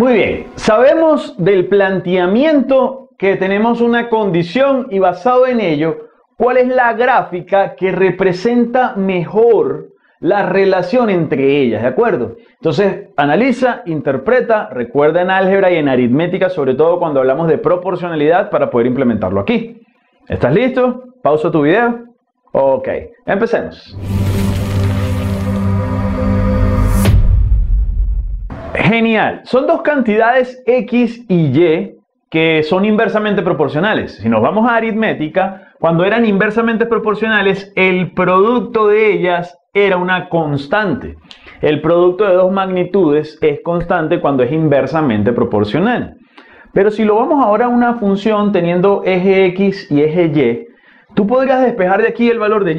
Muy bien, sabemos del planteamiento que tenemos una condición y basado en ello, cuál es la gráfica que representa mejor la relación entre ellas, ¿de acuerdo? Entonces, analiza, interpreta, recuerda en álgebra y en aritmética, sobre todo cuando hablamos de proporcionalidad, para poder implementarlo aquí. ¿Estás listo? Pausa tu video. Ok, empecemos. Genial. Son dos cantidades X y Y que son inversamente proporcionales. Si nos vamos a aritmética, cuando eran inversamente proporcionales, el producto de ellas era una constante. El producto de dos magnitudes es constante cuando es inversamente proporcional. Pero si lo vamos ahora a una función teniendo eje X y eje Y, tú podrías despejar de aquí el valor de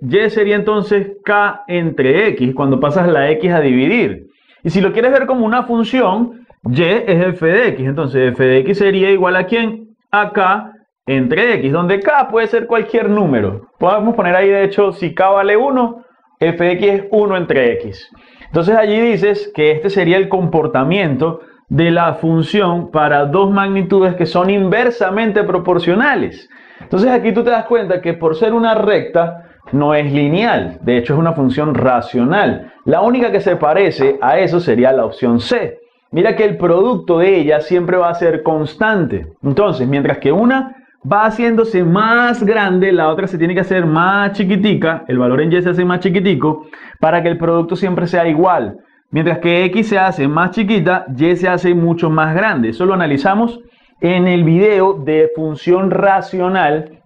Y. Y sería entonces K entre X cuando pasas la X a dividir. Y si lo quieres ver como una función, Y es f de X. Entonces f de X sería igual a quién? A K entre X, donde K puede ser cualquier número. Podemos poner ahí, de hecho, si K vale 1, f de X es 1 entre X. Entonces allí dices que este sería el comportamiento de la función para dos magnitudes que son inversamente proporcionales. Entonces aquí tú te das cuenta que por ser una recta no es lineal, de hecho es una función racional. La única que se parece a eso sería la opción C. Mira que el producto de ella siempre va a ser constante. Entonces, mientras que una va haciéndose más grande, la otra se tiene que hacer más chiquitica, el valor en Y se hace más chiquitico, para que el producto siempre sea igual. Mientras que X se hace más chiquita, Y se hace mucho más grande. Eso lo analizamos en el video de función racional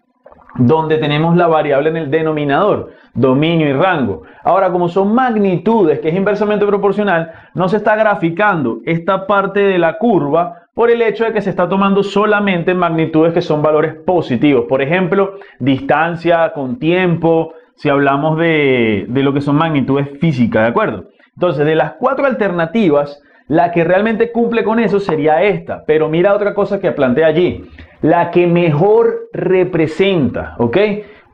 donde tenemos la variable en el denominador, dominio y rango. Ahora, como son magnitudes, que es inversamente proporcional, no se está graficando esta parte de la curva por el hecho de que se está tomando solamente magnitudes que son valores positivos. Por ejemplo, distancia con tiempo, si hablamos de, de lo que son magnitudes físicas, ¿de acuerdo? Entonces, de las cuatro alternativas, la que realmente cumple con eso sería esta. Pero mira otra cosa que plantea allí la que mejor representa, ¿ok?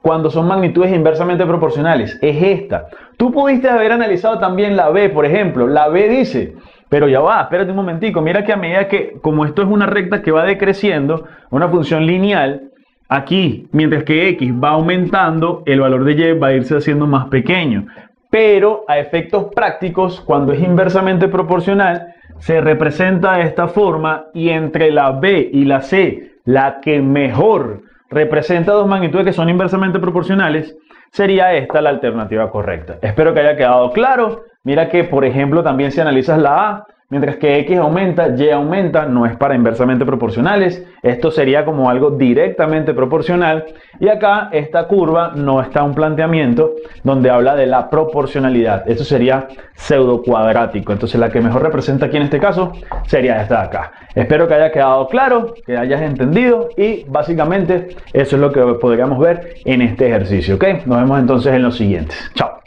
Cuando son magnitudes inversamente proporcionales, es esta. Tú pudiste haber analizado también la B, por ejemplo. La B dice, pero ya va, espérate un momentico, mira que a medida que, como esto es una recta que va decreciendo, una función lineal, aquí, mientras que X va aumentando, el valor de Y va a irse haciendo más pequeño. Pero a efectos prácticos, cuando es inversamente proporcional, se representa de esta forma y entre la B y la C la que mejor representa dos magnitudes que son inversamente proporcionales, sería esta la alternativa correcta. Espero que haya quedado claro. Mira que, por ejemplo, también si analizas la A, Mientras que X aumenta, Y aumenta, no es para inversamente proporcionales. Esto sería como algo directamente proporcional. Y acá esta curva no está un planteamiento donde habla de la proporcionalidad. Esto sería pseudo cuadrático. Entonces la que mejor representa aquí en este caso sería esta de acá. Espero que haya quedado claro, que hayas entendido y básicamente eso es lo que podríamos ver en este ejercicio. ¿ok? Nos vemos entonces en los siguientes. Chao.